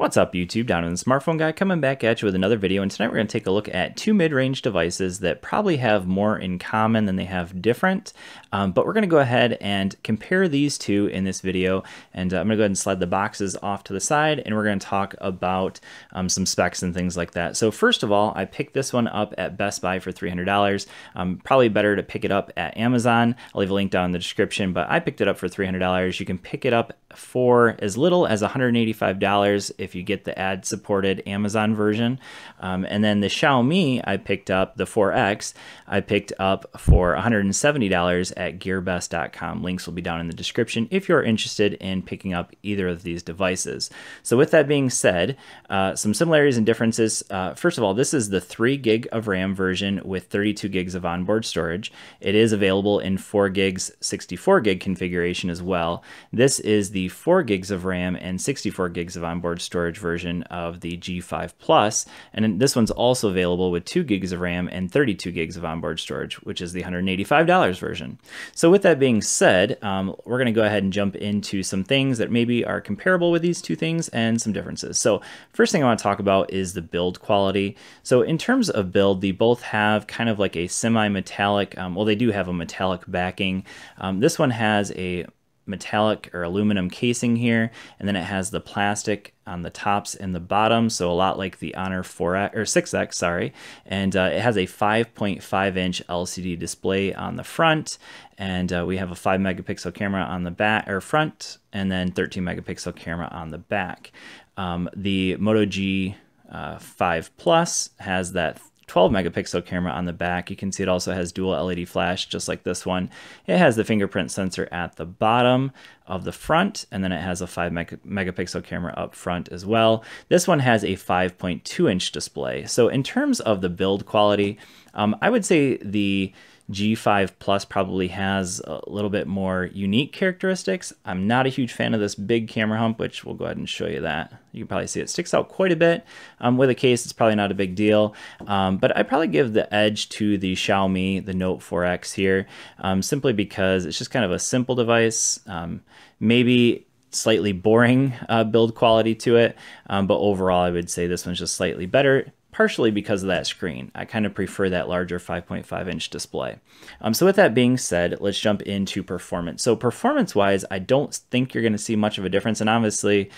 What's up YouTube, Donavon the smartphone guy coming back at you with another video and tonight we're going to take a look at two mid-range devices that probably have more in common than they have different um, but we're going to go ahead and compare these two in this video and uh, I'm going to go ahead and slide the boxes off to the side and we're going to talk about um, some specs and things like that. So first of all I picked this one up at Best Buy for $300. Um, probably better to pick it up at Amazon. I'll leave a link down in the description but I picked it up for $300. You can pick it up for as little as $185 if you get the ad supported Amazon version. Um, and then the Xiaomi I picked up, the 4X, I picked up for $170 at gearbest.com. Links will be down in the description if you're interested in picking up either of these devices. So, with that being said, uh, some similarities and differences. Uh, first of all, this is the 3 gig of RAM version with 32 gigs of onboard storage. It is available in 4 gigs, 64 gig configuration as well. This is the the 4 gigs of RAM and 64 gigs of onboard storage version of the G5 Plus, and this one's also available with 2 gigs of RAM and 32 gigs of onboard storage, which is the $185 version. So with that being said, um, we're going to go ahead and jump into some things that maybe are comparable with these two things and some differences. So first thing I want to talk about is the build quality. So in terms of build, they both have kind of like a semi-metallic, um, well they do have a metallic backing. Um, this one has a metallic or aluminum casing here, and then it has the plastic on the tops and the bottom, so a lot like the Honor 4X or 6X, sorry. And uh, it has a 5.5 inch LCD display on the front, and uh, we have a 5 megapixel camera on the back or front, and then 13 megapixel camera on the back. Um, the Moto G uh, 5 Plus has that 12 megapixel camera on the back. You can see it also has dual LED flash, just like this one. It has the fingerprint sensor at the bottom of the front, and then it has a 5 megapixel camera up front as well. This one has a 5.2 inch display. So in terms of the build quality, um, I would say the G5 Plus probably has a little bit more unique characteristics. I'm not a huge fan of this big camera hump, which we'll go ahead and show you that. You can probably see it sticks out quite a bit. Um, with a case, it's probably not a big deal, um, but I probably give the edge to the Xiaomi, the Note 4X here, um, simply because it's just kind of a simple device. Um, maybe slightly boring uh, build quality to it, um, but overall I would say this one's just slightly better partially because of that screen. I kind of prefer that larger 5.5 inch display. Um, so with that being said, let's jump into performance. So performance wise, I don't think you're going to see much of a difference. And obviously,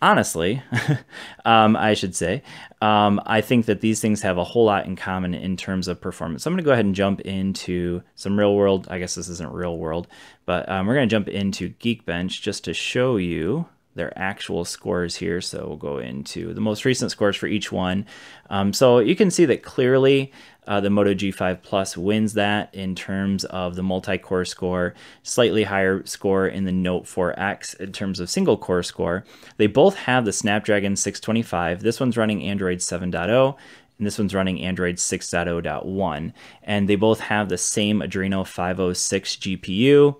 honestly, um, I should say, um, I think that these things have a whole lot in common in terms of performance. So I'm going to go ahead and jump into some real world. I guess this isn't real world, but um, we're going to jump into Geekbench just to show you their actual scores here. So we'll go into the most recent scores for each one. Um, so you can see that clearly uh, the Moto G5 Plus wins that in terms of the multi-core score, slightly higher score in the Note 4X in terms of single core score. They both have the Snapdragon 625. This one's running Android 7.0 and this one's running Android 6.0.1. And they both have the same Adreno 506 GPU.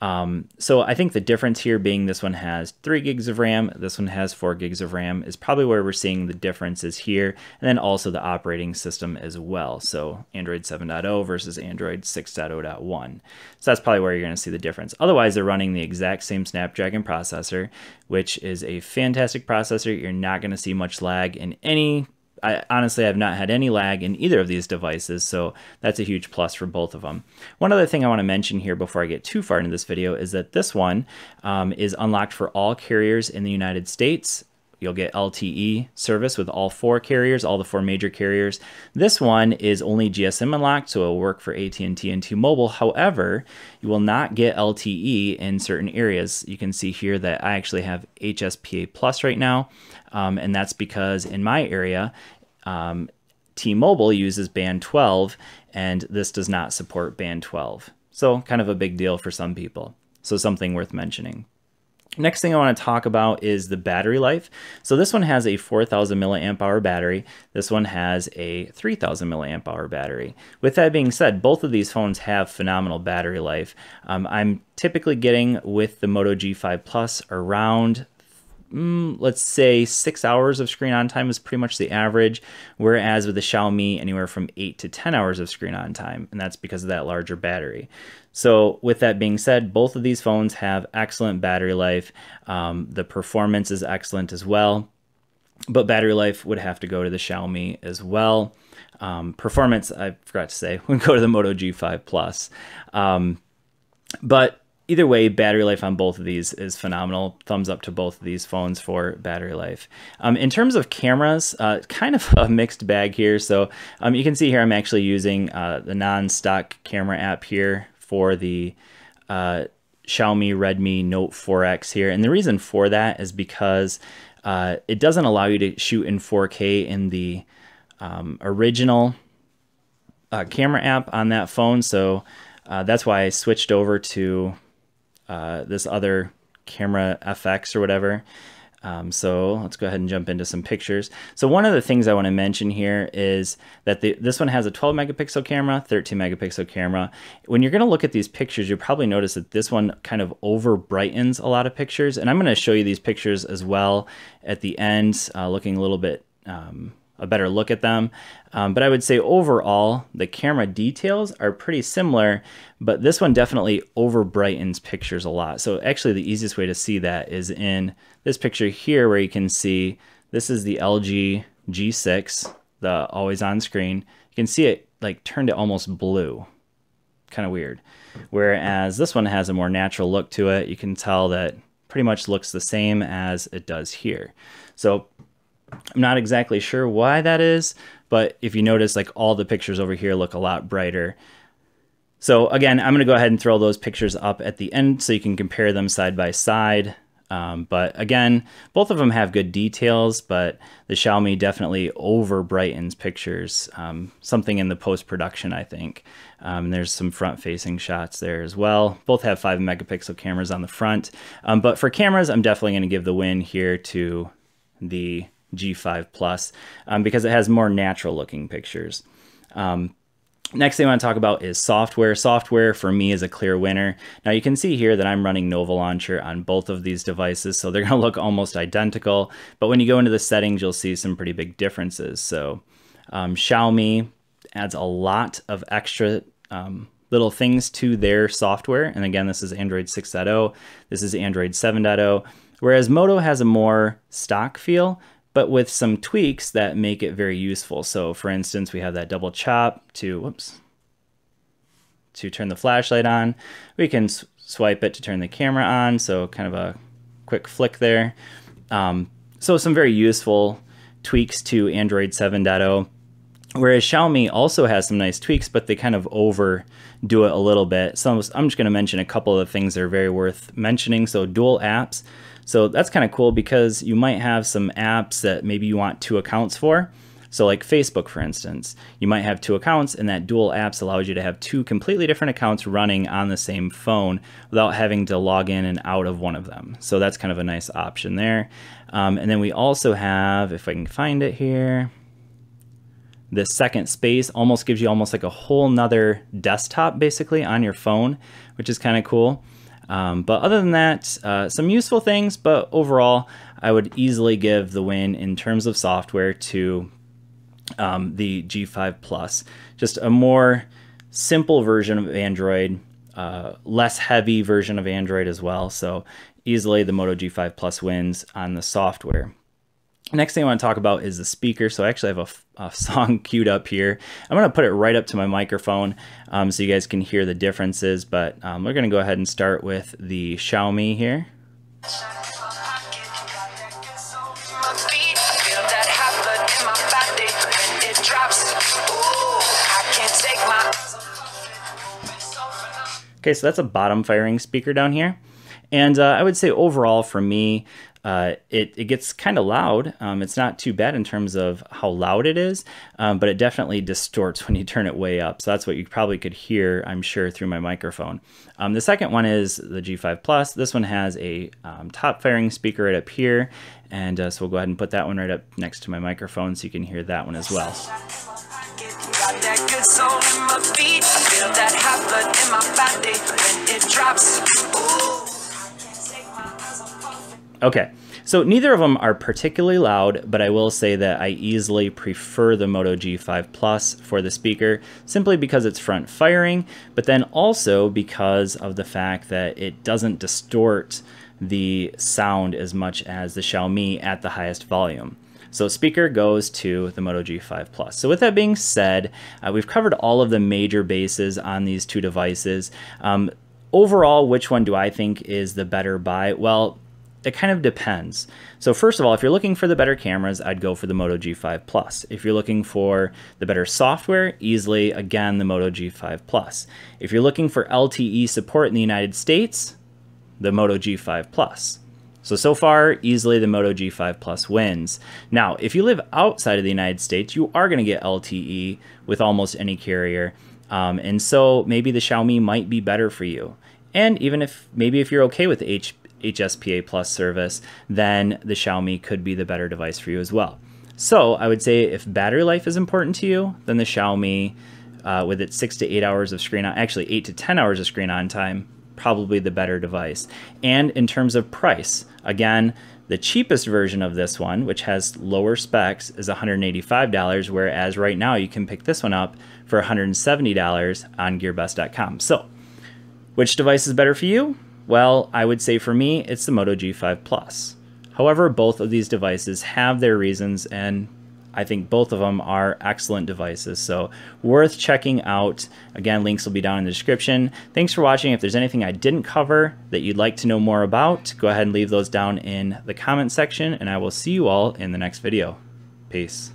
Um, so I think the difference here being this one has 3 gigs of RAM, this one has 4 gigs of RAM is probably where we're seeing the differences here, and then also the operating system as well. So Android 7.0 versus Android 6.0.1. So that's probably where you're going to see the difference. Otherwise, they're running the exact same Snapdragon processor, which is a fantastic processor. You're not going to see much lag in any I honestly have not had any lag in either of these devices, so that's a huge plus for both of them. One other thing I want to mention here before I get too far into this video is that this one um, is unlocked for all carriers in the United States. You'll get LTE service with all four carriers, all the four major carriers. This one is only GSM unlocked, so it will work for AT&T and T-Mobile. However, you will not get LTE in certain areas. You can see here that I actually have HSPA Plus right now, um, and that's because in my area, um, T-Mobile uses band 12, and this does not support band 12. So kind of a big deal for some people. So something worth mentioning. Next thing I want to talk about is the battery life. So this one has a 4000 milliamp hour battery. This one has a 3000 milliamp hour battery. With that being said, both of these phones have phenomenal battery life. Um, I'm typically getting with the Moto G5 Plus around mm, let's say six hours of screen on time is pretty much the average, whereas with the Xiaomi, anywhere from eight to 10 hours of screen on time, and that's because of that larger battery. So, with that being said, both of these phones have excellent battery life. Um, the performance is excellent as well. but battery life would have to go to the Xiaomi as well. Um, performance, I forgot to say, would go to the Moto G5 Plus. Um, but either way, battery life on both of these is phenomenal. Thumbs up to both of these phones for battery life. Um, in terms of cameras, uh, kind of a mixed bag here. So um, you can see here I'm actually using uh, the non-stock camera app here for the uh, Xiaomi Redmi Note 4X here. And the reason for that is because uh, it doesn't allow you to shoot in 4K in the um, original uh, camera app on that phone. So uh, that's why I switched over to uh, this other camera FX or whatever. Um, so let's go ahead and jump into some pictures. So one of the things I want to mention here is that the, this one has a 12 megapixel camera, 13 megapixel camera. When you're going to look at these pictures, you'll probably notice that this one kind of over brightens a lot of pictures. And I'm going to show you these pictures as well at the end, uh, looking a little bit um, a better look at them. Um, but I would say overall, the camera details are pretty similar, but this one definitely over brightens pictures a lot. So actually the easiest way to see that is in this picture here where you can see this is the LG G6, the always on screen. You can see it like turned it almost blue, kind of weird. Whereas this one has a more natural look to it. You can tell that pretty much looks the same as it does here. So I'm not exactly sure why that is, but if you notice, like all the pictures over here look a lot brighter. So again, I'm going to go ahead and throw those pictures up at the end so you can compare them side by side. Um, but again, both of them have good details, but the Xiaomi definitely over brightens pictures. Um, something in the post production, I think. Um, there's some front facing shots there as well. Both have 5 megapixel cameras on the front. Um, but for cameras, I'm definitely going to give the win here to the G5 Plus um, because it has more natural looking pictures. Um, next thing I want to talk about is software. Software for me is a clear winner. Now you can see here that I'm running Nova Launcher on both of these devices, so they're going to look almost identical. But when you go into the settings, you'll see some pretty big differences. So um, Xiaomi adds a lot of extra um, little things to their software. And again, this is Android 6.0. This is Android 7.0. Whereas Moto has a more stock feel, but with some tweaks that make it very useful. So for instance, we have that double chop to, whoops, to turn the flashlight on. We can swipe it to turn the camera on. So kind of a quick flick there. Um, so some very useful tweaks to Android 7.0. Whereas Xiaomi also has some nice tweaks, but they kind of overdo it a little bit. So I'm just going to mention a couple of things that are very worth mentioning. So dual apps. So that's kind of cool because you might have some apps that maybe you want two accounts for. So like Facebook, for instance, you might have two accounts and that dual apps allows you to have two completely different accounts running on the same phone without having to log in and out of one of them. So that's kind of a nice option there. Um, and then we also have, if I can find it here, the second space almost gives you almost like a whole nother desktop basically on your phone, which is kind of cool. Um, but other than that, uh, some useful things, but overall, I would easily give the win in terms of software to um, the G5 Plus. Just a more simple version of Android, uh, less heavy version of Android as well. So easily the Moto G5 Plus wins on the software. Next thing I want to talk about is the speaker. So I actually have a, a song queued up here. I'm going to put it right up to my microphone um, so you guys can hear the differences. But um, we're going to go ahead and start with the Xiaomi here. Okay, so that's a bottom firing speaker down here. And uh, I would say overall for me, uh, it, it gets kind of loud. Um, it's not too bad in terms of how loud it is, um, but it definitely distorts when you turn it way up. So that's what you probably could hear, I'm sure, through my microphone. Um, the second one is the G5 Plus. This one has a um, top firing speaker right up here. And uh, so we'll go ahead and put that one right up next to my microphone so you can hear that one as well. Okay, so neither of them are particularly loud, but I will say that I easily prefer the Moto G5 Plus for the speaker simply because it's front firing, but then also because of the fact that it doesn't distort the sound as much as the Xiaomi at the highest volume. So speaker goes to the Moto G5 Plus. So with that being said, uh, we've covered all of the major bases on these two devices. Um, overall, which one do I think is the better buy? Well, it kind of depends. So first of all, if you're looking for the better cameras, I'd go for the Moto G5 Plus. If you're looking for the better software, easily, again, the Moto G5 Plus. If you're looking for LTE support in the United States, the Moto G5 Plus. So, so far, easily the Moto G5 Plus wins. Now, if you live outside of the United States, you are going to get LTE with almost any carrier. Um, and so maybe the Xiaomi might be better for you. And even if maybe if you're okay with H, HSPA Plus service, then the Xiaomi could be the better device for you as well. So I would say if battery life is important to you, then the Xiaomi uh, with its six to eight hours of screen on, actually eight to 10 hours of screen on time, probably the better device. And in terms of price, again, the cheapest version of this one, which has lower specs, is $185, whereas right now you can pick this one up for $170 on GearBest.com. So, which device is better for you? Well, I would say for me, it's the Moto G5 Plus. However, both of these devices have their reasons, and I think both of them are excellent devices, so worth checking out. Again, links will be down in the description. Thanks for watching. If there's anything I didn't cover that you'd like to know more about, go ahead and leave those down in the comment section, and I will see you all in the next video. Peace.